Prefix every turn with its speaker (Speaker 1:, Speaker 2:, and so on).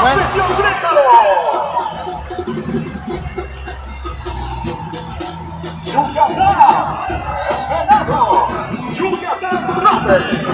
Speaker 1: bueno.
Speaker 2: presión, Grétalo. Yucatán es ganado. Yucatán Brothers.